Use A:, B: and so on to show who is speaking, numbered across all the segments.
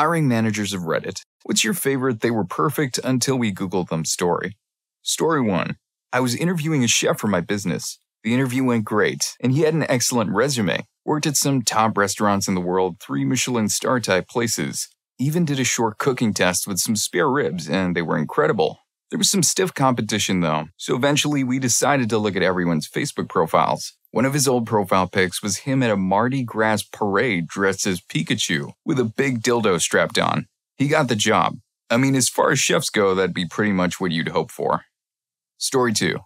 A: Hiring managers of Reddit. What's your favorite they were perfect until we Googled them story? Story 1. I was interviewing a chef for my business. The interview went great, and he had an excellent resume. Worked at some top restaurants in the world, three Michelin star type places. Even did a short cooking test with some spare ribs, and they were incredible. There was some stiff competition though, so eventually we decided to look at everyone's Facebook profiles. One of his old profile pics was him at a Mardi Gras parade dressed as Pikachu with a big dildo strapped on. He got the job. I mean, as far as chefs go, that'd be pretty much what you'd hope for. Story 2.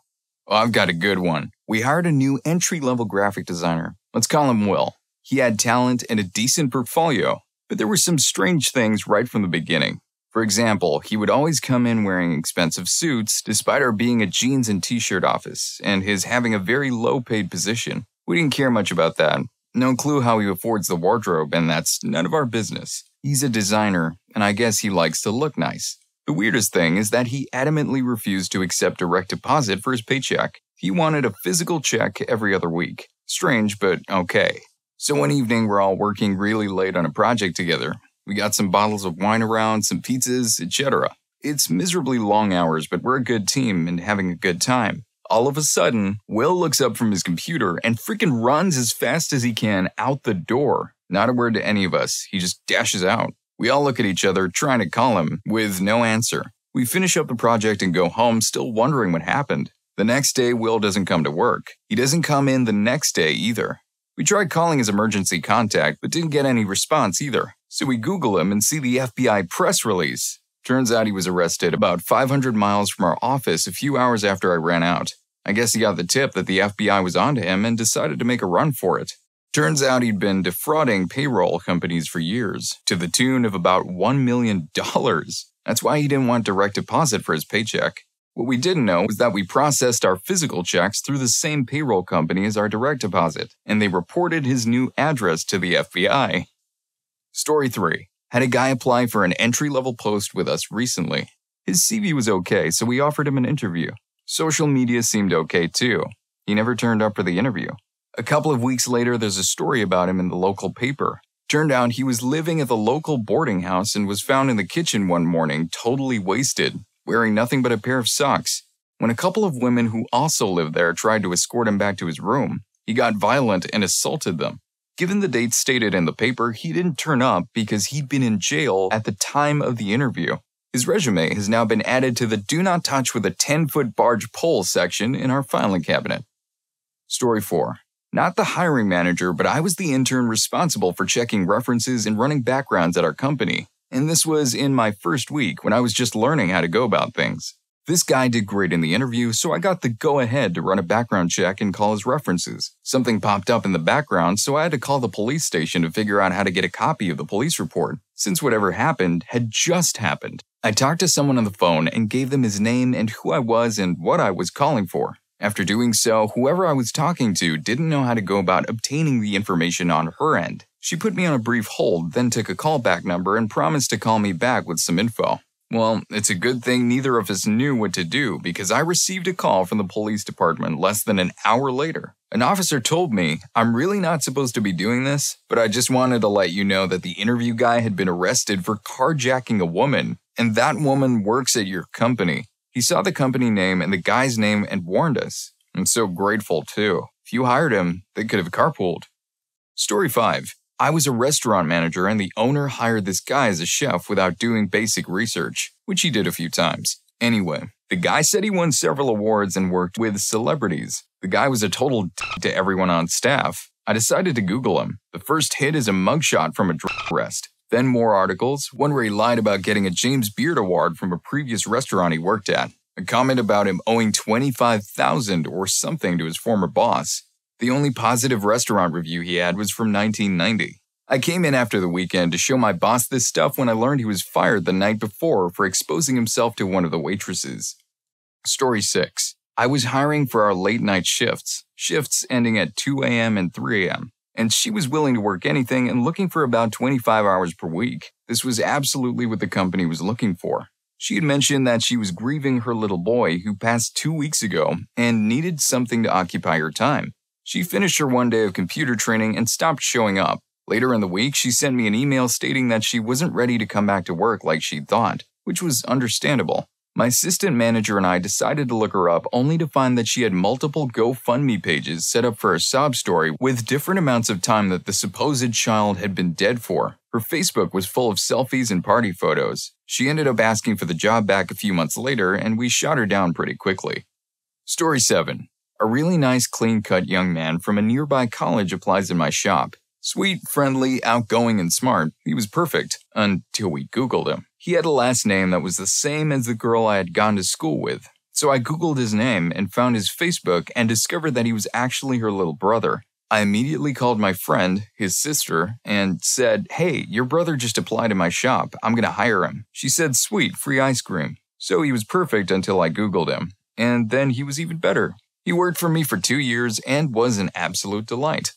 A: Oh, I've got a good one. We hired a new entry level graphic designer. Let's call him Will. He had talent and a decent portfolio, but there were some strange things right from the beginning. For example, he would always come in wearing expensive suits, despite our being a jeans and t shirt office, and his having a very low paid position. We didn't care much about that. No clue how he affords the wardrobe, and that's none of our business. He's a designer, and I guess he likes to look nice. The weirdest thing is that he adamantly refused to accept direct deposit for his paycheck. He wanted a physical check every other week. Strange, but okay. So one evening, we're all working really late on a project together, we got some bottles of wine around, some pizzas, etc. It's miserably long hours, but we're a good team and having a good time. All of a sudden, Will looks up from his computer and freaking runs as fast as he can out the door. Not a word to any of us, he just dashes out. We all look at each other, trying to call him, with no answer. We finish up the project and go home, still wondering what happened. The next day, Will doesn't come to work. He doesn't come in the next day either. We tried calling his emergency contact, but didn't get any response either. So we Google him and see the FBI press release. Turns out he was arrested about 500 miles from our office a few hours after I ran out. I guess he got the tip that the FBI was onto him and decided to make a run for it. Turns out he'd been defrauding payroll companies for years, to the tune of about $1 million. That's why he didn't want direct deposit for his paycheck. What we didn't know was that we processed our physical checks through the same payroll company as our direct deposit, and they reported his new address to the FBI. Story 3. Had a guy apply for an entry level post with us recently. His CV was okay, so we offered him an interview. Social media seemed okay too. He never turned up for the interview. A couple of weeks later, there's a story about him in the local paper. Turned out he was living at the local boarding house and was found in the kitchen one morning, totally wasted, wearing nothing but a pair of socks. When a couple of women who also lived there tried to escort him back to his room, he got violent and assaulted them. Given the dates stated in the paper, he didn't turn up because he'd been in jail at the time of the interview. His resume has now been added to the Do Not Touch with a 10 foot barge pole section in our filing cabinet. Story 4. Not the hiring manager, but I was the intern responsible for checking references and running backgrounds at our company. And this was in my first week when I was just learning how to go about things. This guy did great in the interview, so I got the go ahead to run a background check and call his references. Something popped up in the background, so I had to call the police station to figure out how to get a copy of the police report, since whatever happened had just happened. I talked to someone on the phone and gave them his name and who I was and what I was calling for. After doing so, whoever I was talking to didn't know how to go about obtaining the information on her end. She put me on a brief hold, then took a callback number and promised to call me back with some info. Well, it's a good thing neither of us knew what to do because I received a call from the police department less than an hour later. An officer told me, I'm really not supposed to be doing this, but I just wanted to let you know that the interview guy had been arrested for carjacking a woman, and that woman works at your company. He saw the company name and the guy's name and warned us. I'm so grateful too. If you hired him, they could have carpooled. Story 5 I was a restaurant manager and the owner hired this guy as a chef without doing basic research, which he did a few times. Anyway, the guy said he won several awards and worked with celebrities. The guy was a total t- to everyone on staff. I decided to Google him. The first hit is a mugshot from a drug arrest. Then more articles, one where he lied about getting a James Beard award from a previous restaurant he worked at. A comment about him owing 25,000 or something to his former boss. The only positive restaurant review he had was from 1990. I came in after the weekend to show my boss this stuff when I learned he was fired the night before for exposing himself to one of the waitresses. Story 6. I was hiring for our late night shifts, shifts ending at 2 a.m. and 3 a.m., and she was willing to work anything and looking for about 25 hours per week. This was absolutely what the company was looking for. She had mentioned that she was grieving her little boy who passed two weeks ago and needed something to occupy her time. She finished her one day of computer training and stopped showing up. Later in the week, she sent me an email stating that she wasn't ready to come back to work like she'd thought, which was understandable. My assistant manager and I decided to look her up only to find that she had multiple GoFundMe pages set up for a sob story with different amounts of time that the supposed child had been dead for. Her Facebook was full of selfies and party photos. She ended up asking for the job back a few months later, and we shot her down pretty quickly. Story 7 A really nice, clean cut young man from a nearby college applies in my shop. Sweet, friendly, outgoing, and smart, he was perfect until we Googled him. He had a last name that was the same as the girl I had gone to school with. So I Googled his name and found his Facebook and discovered that he was actually her little brother. I immediately called my friend, his sister, and said, Hey, your brother just applied to my shop. I'm going to hire him. She said, Sweet, free ice cream. So he was perfect until I Googled him. And then he was even better. He worked for me for two years and was an absolute delight.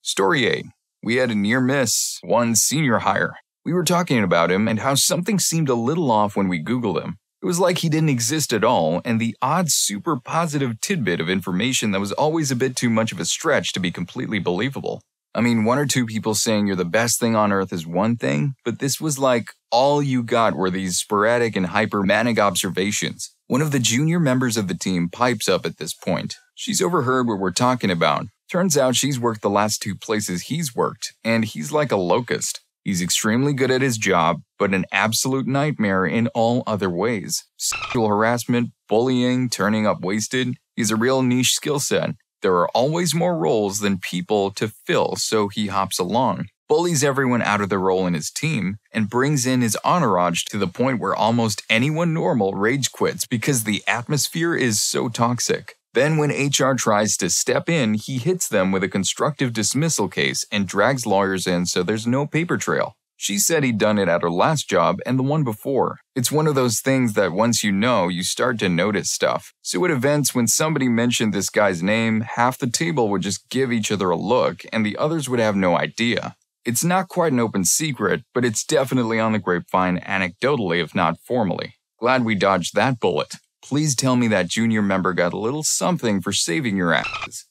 A: Story 8. We had a near miss, one senior hire. We were talking about him and how something seemed a little off when we Googled him. It was like he didn't exist at all, and the odd super positive tidbit of information that was always a bit too much of a stretch to be completely believable. I mean, one or two people saying you're the best thing on earth is one thing, but this was like all you got were these sporadic and hypermanic observations. One of the junior members of the team pipes up at this point. She's overheard what we're talking about, Turns out she's worked the last two places he's worked, and he's like a locust. He's extremely good at his job, but an absolute nightmare in all other ways. Sexual harassment, bullying, turning up wasted. He's a real niche skill set. There are always more roles than people to fill, so he hops along, bullies everyone out of their role in his team, and brings in his entourage to the point where almost anyone normal rage quits because the atmosphere is so toxic. Then, when HR tries to step in, he hits them with a constructive dismissal case and drags lawyers in so there's no paper trail. She said he'd done it at her last job and the one before. It's one of those things that once you know, you start to notice stuff. So at events, when somebody mentioned this guy's name, half the table would just give each other a look and the others would have no idea. It's not quite an open secret, but it's definitely on the grapevine anecdotally, if not formally. Glad we dodged that bullet. Please tell me that junior member got a little something for saving your ass.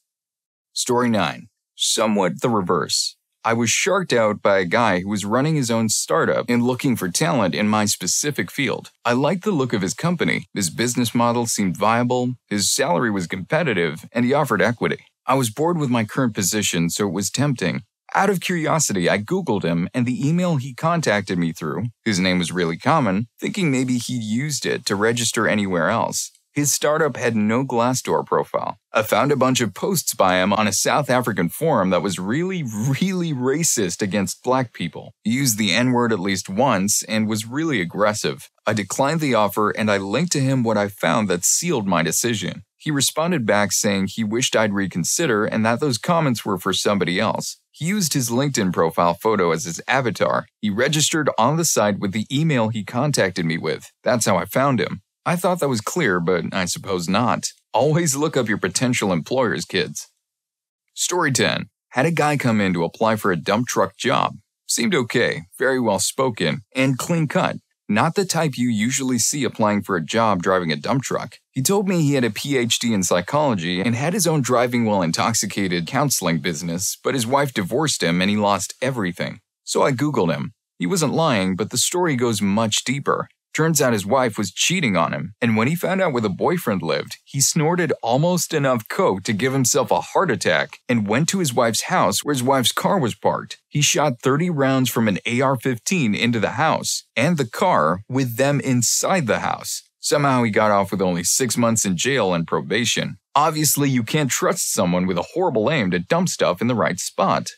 A: Story 9. Somewhat the reverse. I was sharked out by a guy who was running his own startup and looking for talent in my specific field. I liked the look of his company, his business model seemed viable, his salary was competitive, and he offered equity. I was bored with my current position, so it was tempting. Out of curiosity, I Googled him, and the email he contacted me through, his name was really common, thinking maybe he'd used it to register anywhere else. His startup had no Glassdoor profile. I found a bunch of posts by him on a South African forum that was really, really racist against black people. He used the N word at least once and was really aggressive. I declined the offer and I linked to him what I found that sealed my decision. He responded back saying he wished I'd reconsider and that those comments were for somebody else. He used his LinkedIn profile photo as his avatar. He registered on the site with the email he contacted me with. That's how I found him. I thought that was clear, but I suppose not. Always look up your potential employers, kids. Story 10. Had a guy come in to apply for a dump truck job. Seemed okay, very well spoken, and clean cut. Not the type you usually see applying for a job driving a dump truck. He told me he had a PhD in psychology and had his own driving while intoxicated counseling business, but his wife divorced him and he lost everything. So I Googled him. He wasn't lying, but the story goes much deeper. Turns out his wife was cheating on him, and when he found out where the boyfriend lived, he snorted almost enough coke to give himself a heart attack and went to his wife's house where his wife's car was parked. He shot 30 rounds from an AR 15 into the house and the car with them inside the house. Somehow he got off with only six months in jail and probation. Obviously, you can't trust someone with a horrible aim to dump stuff in the right spot.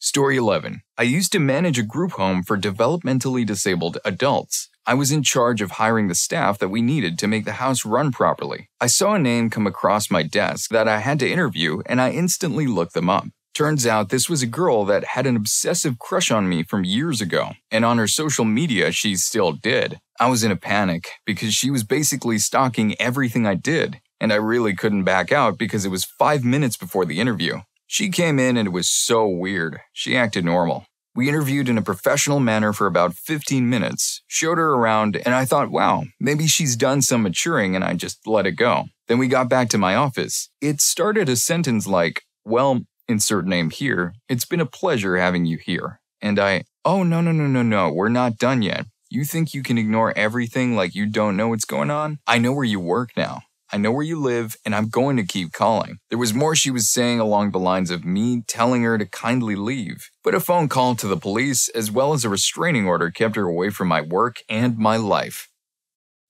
A: Story 11. I used to manage a group home for developmentally disabled adults. I was in charge of hiring the staff that we needed to make the house run properly. I saw a name come across my desk that I had to interview, and I instantly looked them up. Turns out this was a girl that had an obsessive crush on me from years ago, and on her social media, she still did. I was in a panic because she was basically stalking everything I did, and I really couldn't back out because it was five minutes before the interview. She came in and it was so weird. She acted normal. We interviewed in a professional manner for about 15 minutes, showed her around, and I thought, wow, maybe she's done some maturing and I just let it go. Then we got back to my office. It started a sentence like, well, insert name here, it's been a pleasure having you here. And I, oh, no, no, no, no, no, we're not done yet. You think you can ignore everything like you don't know what's going on? I know where you work now. I know where you live, and I'm going to keep calling. There was more she was saying along the lines of me telling her to kindly leave, but a phone call to the police as well as a restraining order kept her away from my work and my life.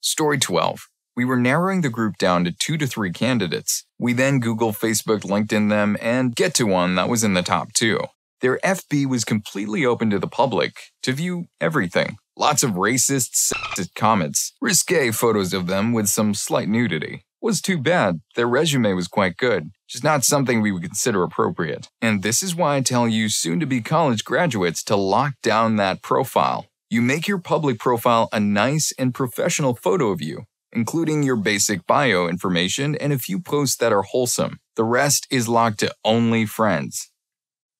A: Story 12. We were narrowing the group down to two to three candidates. We then Google, Facebook, LinkedIn them, and get to one that was in the top two. Their FB was completely open to the public to view everything. Lots of racist, sexist comments, risque photos of them with some slight nudity was too bad. Their resume was quite good, just not something we would consider appropriate. And this is why I tell you soon to be college graduates to lock down that profile. You make your public profile a nice and professional photo of you, including your basic bio information and a few posts that are wholesome. The rest is locked to only friends.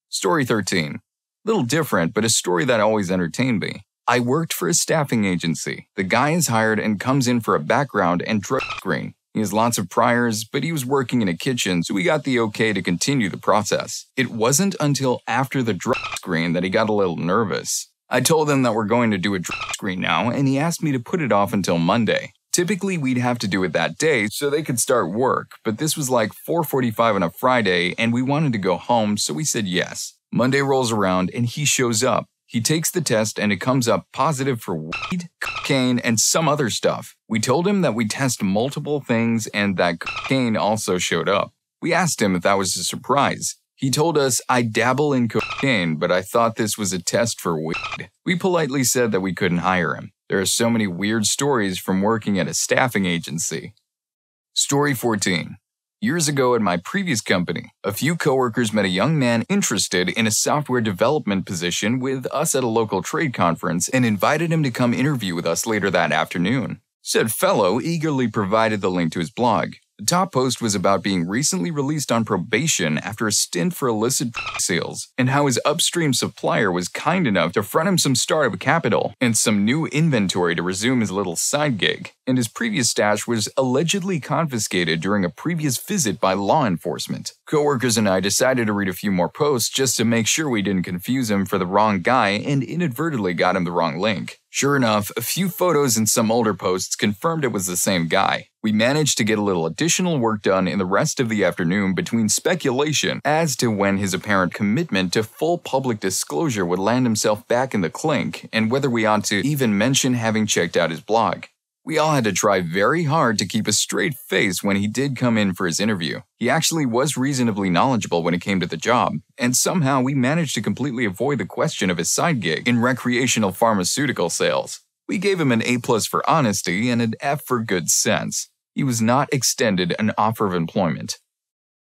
A: Story 13. Little different, but a story that always entertained me. I worked for a staffing agency. The guy is hired and comes in for a background and drug screen. He has lots of priors, but he was working in a kitchen, so we got the okay to continue the process. It wasn't until after the drug screen that he got a little nervous. I told him that we're going to do a drug screen now, and he asked me to put it off until Monday. Typically, we'd have to do it that day so they could start work, but this was like 4:45 on a Friday and we wanted to go home, so we said yes. Monday rolls around and he shows up. He takes the test and it comes up positive for weed, cocaine, and some other stuff. We told him that we test multiple things and that cocaine also showed up. We asked him if that was a surprise. He told us, I dabble in cocaine, but I thought this was a test for weed. We politely said that we couldn't hire him. There are so many weird stories from working at a staffing agency. Story 14. Years ago at my previous company, a few coworkers met a young man interested in a software development position with us at a local trade conference and invited him to come interview with us later that afternoon. Said fellow eagerly provided the link to his blog. The top post was about being recently released on probation after a stint for illicit sales, and how his upstream supplier was kind enough to front him some startup capital and some new inventory to resume his little side gig. And his previous stash was allegedly confiscated during a previous visit by law enforcement. Coworkers and I decided to read a few more posts just to make sure we didn't confuse him for the wrong guy and inadvertently got him the wrong link. Sure enough, a few photos and some older posts confirmed it was the same guy. We managed to get a little additional work done in the rest of the afternoon between speculation as to when his apparent commitment to full public disclosure would land himself back in the clink and whether we ought to even mention having checked out his blog. We all had to try very hard to keep a straight face when he did come in for his interview. He actually was reasonably knowledgeable when it came to the job, and somehow we managed to completely avoid the question of his side gig in recreational pharmaceutical sales. We gave him an A plus for honesty and an F for good sense. He was not extended an offer of employment.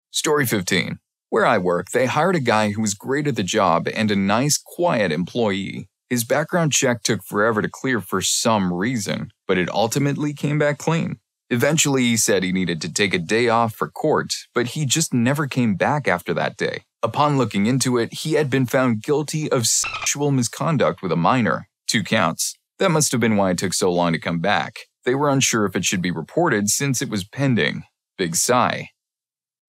A: Story 15. Where I work, they hired a guy who was great at the job and a nice, quiet employee. His background check took forever to clear for some reason, but it ultimately came back clean. Eventually, he said he needed to take a day off for court, but he just never came back after that day. Upon looking into it, he had been found guilty of sexual misconduct with a minor, two counts. That must have been why it took so long to come back. They were unsure if it should be reported since it was pending. Big sigh.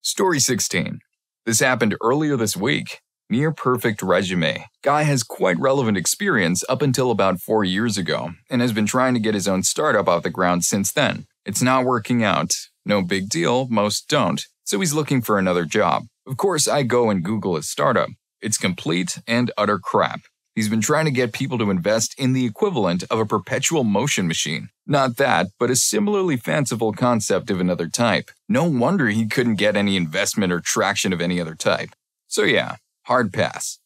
A: Story 16. This happened earlier this week. Near perfect resume. Guy has quite relevant experience up until about four years ago and has been trying to get his own startup off the ground since then. It's not working out. No big deal, most don't. So he's looking for another job. Of course, I go and Google his startup. It's complete and utter crap. He's been trying to get people to invest in the equivalent of a perpetual motion machine. Not that, but a similarly fanciful concept of another type. No wonder he couldn't get any investment or traction of any other type. So, yeah, hard pass.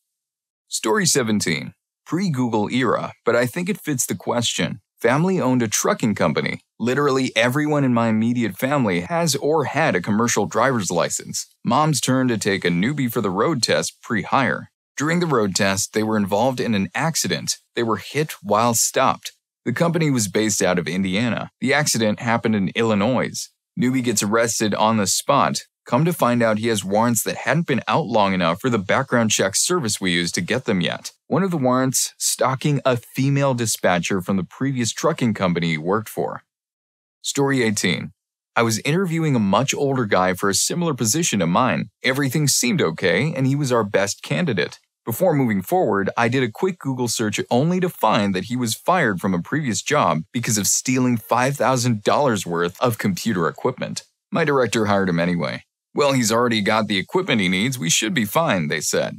A: Story 17. Pre Google era, but I think it fits the question. Family owned a trucking company. Literally everyone in my immediate family has or had a commercial driver's license. Mom's turn to take a newbie for the road test pre hire. During the road test, they were involved in an accident. They were hit while stopped. The company was based out of Indiana. The accident happened in Illinois. Newbie gets arrested on the spot. Come to find out he has warrants that hadn't been out long enough for the background check service we used to get them yet. One of the warrants stalking a female dispatcher from the previous trucking company he worked for. Story 18. I was interviewing a much older guy for a similar position to mine. Everything seemed okay, and he was our best candidate. Before moving forward, I did a quick Google search only to find that he was fired from a previous job because of stealing $5,000 worth of computer equipment. My director hired him anyway. Well, he's already got the equipment he needs, we should be fine, they said.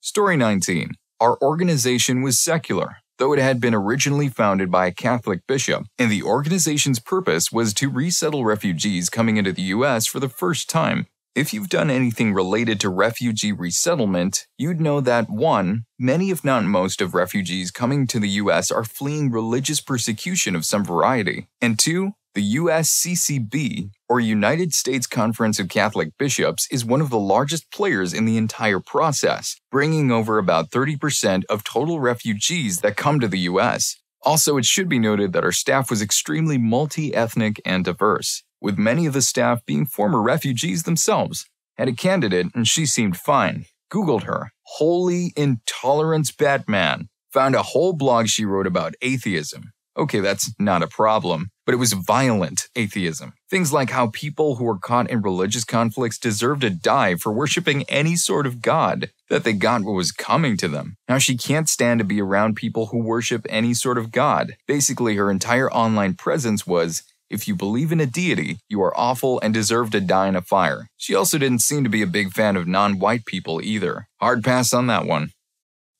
A: Story 19. Our organization was secular, though it had been originally founded by a Catholic bishop, and the organization's purpose was to resettle refugees coming into the US for the first time. If you've done anything related to refugee resettlement, you'd know that 1. Many, if not most, of refugees coming to the US are fleeing religious persecution of some variety, and 2. The USCCB, or United States Conference of Catholic Bishops, is one of the largest players in the entire process, bringing over about 30% of total refugees that come to the US. Also, it should be noted that our staff was extremely multi ethnic and diverse, with many of the staff being former refugees themselves. Had a candidate, and she seemed fine. Googled her. Holy Intolerance Batman. Found a whole blog she wrote about atheism. Okay, that's not a problem, but it was violent atheism. Things like how people who were caught in religious conflicts deserve to die for worshiping any sort of God, that they got what was coming to them. Now, she can't stand to be around people who worship any sort of God. Basically, her entire online presence was if you believe in a deity, you are awful and deserve to die in a fire. She also didn't seem to be a big fan of non white people either. Hard pass on that one.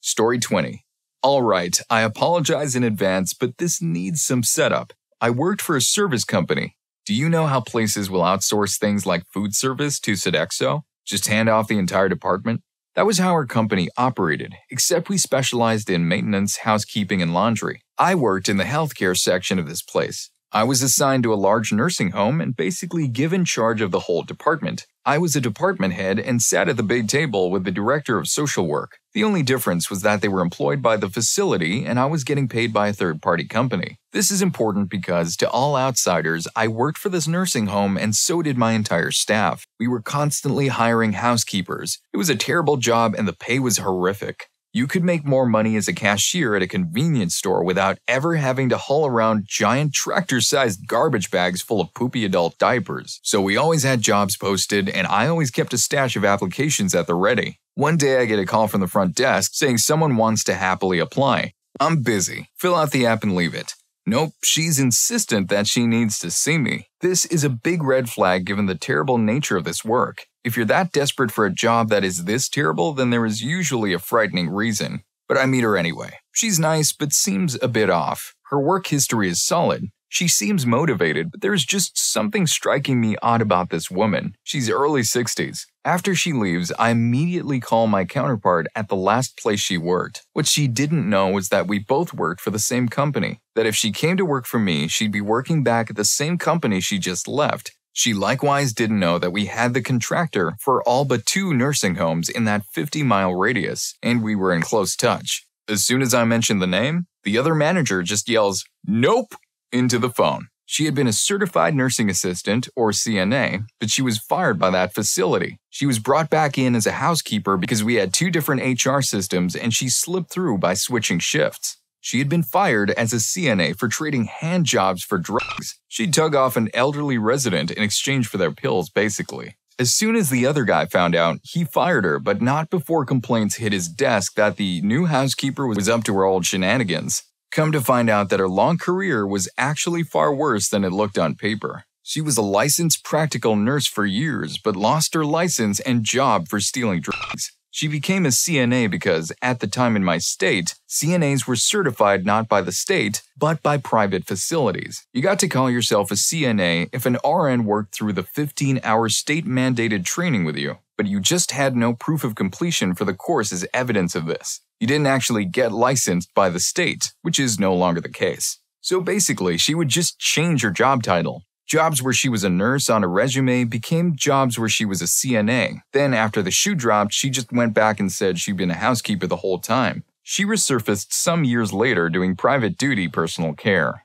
A: Story 20. All right, I apologize in advance, but this needs some setup. I worked for a service company. Do you know how places will outsource things like food service to Sodexo? Just hand off the entire department? That was how our company operated, except we specialized in maintenance, housekeeping, and laundry. I worked in the healthcare section of this place. I was assigned to a large nursing home and basically given charge of the whole department. I was a department head and sat at the big table with the director of social work. The only difference was that they were employed by the facility and I was getting paid by a third party company. This is important because, to all outsiders, I worked for this nursing home and so did my entire staff. We were constantly hiring housekeepers. It was a terrible job and the pay was horrific. You could make more money as a cashier at a convenience store without ever having to haul around giant tractor sized garbage bags full of poopy adult diapers. So we always had jobs posted, and I always kept a stash of applications at the ready. One day I get a call from the front desk saying someone wants to happily apply. I'm busy. Fill out the app and leave it. Nope, she's insistent that she needs to see me. This is a big red flag given the terrible nature of this work. If you're that desperate for a job that is this terrible, then there is usually a frightening reason. But I meet her anyway. She's nice, but seems a bit off. Her work history is solid. She seems motivated, but there's just something striking me odd about this woman. She's early 60s. After she leaves, I immediately call my counterpart at the last place she worked. What she didn't know was that we both worked for the same company. That if she came to work for me, she'd be working back at the same company she just left, she likewise didn't know that we had the contractor for all but two nursing homes in that 50 mile radius, and we were in close touch. As soon as I mentioned the name, the other manager just yells, Nope, into the phone. She had been a certified nursing assistant, or CNA, but she was fired by that facility. She was brought back in as a housekeeper because we had two different HR systems and she slipped through by switching shifts. She had been fired as a CNA for trading hand jobs for drugs. She'd dug off an elderly resident in exchange for their pills, basically. As soon as the other guy found out, he fired her, but not before complaints hit his desk that the new housekeeper was up to her old shenanigans. Come to find out that her long career was actually far worse than it looked on paper. She was a licensed practical nurse for years, but lost her license and job for stealing drugs. She became a CNA because, at the time in my state, CNAs were certified not by the state, but by private facilities. You got to call yourself a CNA if an RN worked through the 15 hour state mandated training with you, but you just had no proof of completion for the course as evidence of this. You didn't actually get licensed by the state, which is no longer the case. So basically, she would just change her job title, Jobs where she was a nurse on a resume became jobs where she was a CNA. Then, after the shoe dropped, she just went back and said she'd been a housekeeper the whole time. She resurfaced some years later doing private duty personal care.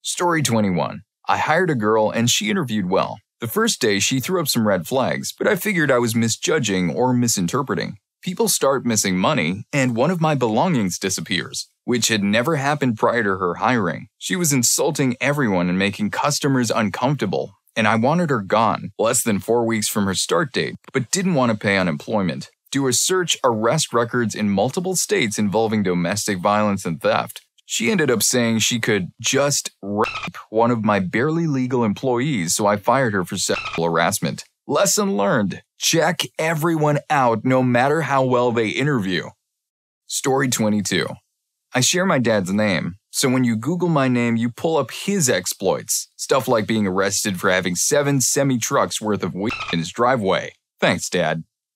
A: Story 21. I hired a girl and she interviewed well. The first day, she threw up some red flags, but I figured I was misjudging or misinterpreting. People start missing money, and one of my belongings disappears. Which had never happened prior to her hiring. She was insulting everyone and making customers uncomfortable, and I wanted her gone less than four weeks from her start date, but didn't want to pay unemployment. Do a search arrest records in multiple states involving domestic violence and theft. She ended up saying she could just rape one of my barely legal employees, so I fired her for sexual harassment. Lesson learned check everyone out no matter how well they interview. Story 22. I share my dad's name, so when you Google my name, you pull up his exploits. Stuff like being arrested for having seven semi trucks worth of weed in his driveway. Thanks, Dad.